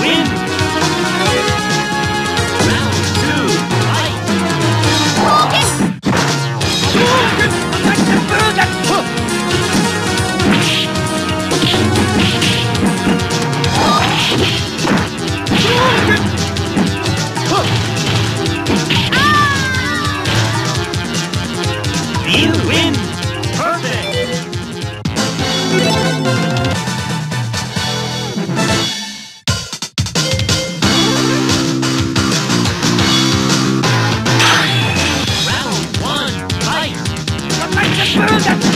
wind Shoot